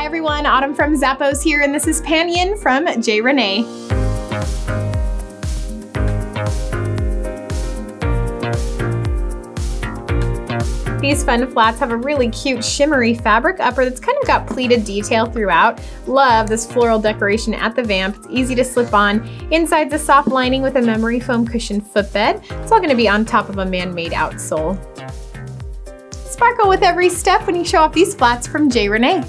Hi everyone, Autumn from Zappos here, and this is Panyin from J. Renee. These fun flats have a really cute shimmery fabric upper that's kind of got pleated detail throughout. Love this floral decoration at the vamp. It's easy to slip on. Inside's a soft lining with a memory foam cushion footbed. It's all gonna be on top of a man-made outsole. Sparkle with every step when you show off these flats from J. Renee.